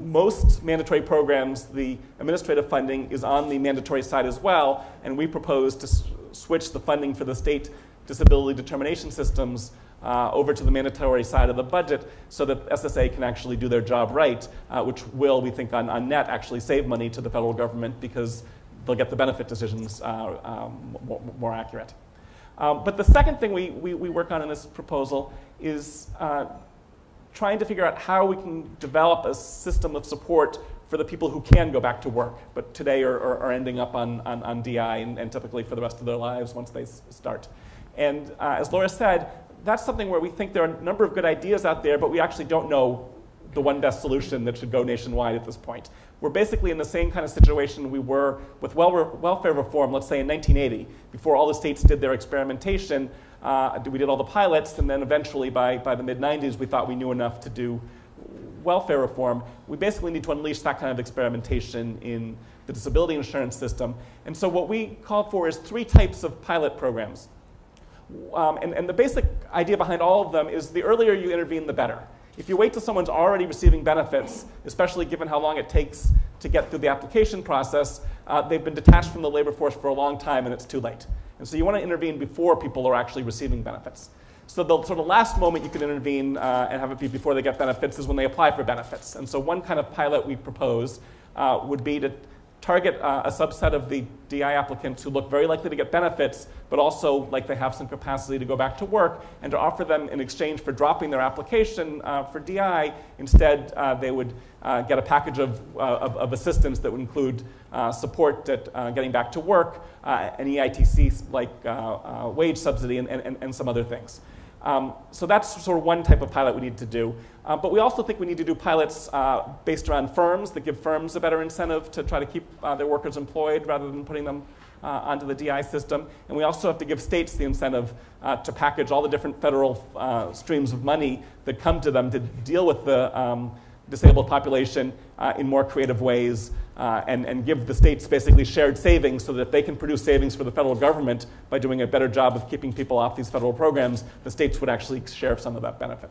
most mandatory programs, the administrative funding is on the mandatory side as well, and we propose to s- switch the funding for the state disability determination systems uh, over to the mandatory side of the budget so that SSA can actually do their job right, uh, which will, we think, on, on net actually save money to the federal government because they'll get the benefit decisions uh, um, more, more accurate. Um, but the second thing we, we, we, work on in this proposal is uh, trying to figure out how we can develop a system of support for the people who can go back to work, but today are, are, are ending up on, on, on DI and, and, typically for the rest of their lives once they start. And uh, as Laura said, that's something where we think there are a number of good ideas out there, but we actually don't know the one best solution that should go nationwide at this point. We're basically in the same kind of situation we were with welfare reform, let's say in 1980, before all the states did their experimentation. Uh, we did all the pilots, and then eventually by, by the mid 90s, we thought we knew enough to do welfare reform. We basically need to unleash that kind of experimentation in the disability insurance system. And so, what we call for is three types of pilot programs. Um, and, and the basic idea behind all of them is the earlier you intervene, the better. If you wait till someone's already receiving benefits, especially given how long it takes to get through the application process, uh, they've been detached from the labor force for a long time and it's too late. And so you want to intervene before people are actually receiving benefits. So the sort of last moment you can intervene uh, and have it be before they get benefits is when they apply for benefits. And so one kind of pilot we propose uh, would be to target uh, a subset of the DI applicants who look very likely to get benefits, but also like they have some capacity to go back to work, and to offer them in exchange for dropping their application uh, for DI, instead uh, they would uh, get a package of, uh, of, of, assistance that would include uh, support at getting back to work, an EITC like wage subsidy, and, and, and some other things. Um, so that's sort of one type of pilot we need to do. Uh, but we also think we need to do pilots uh, based around firms that give firms a better incentive to try to keep uh, their workers employed rather than putting them uh, onto the DI system. And we also have to give states the incentive uh, to package all the different federal uh, streams of money that come to them to deal with the um, disabled population uh, in more creative ways uh, and, and give the states basically shared savings so that if they can produce savings for the federal government by doing a better job of keeping people off these federal programs, the states would actually share some of that benefit.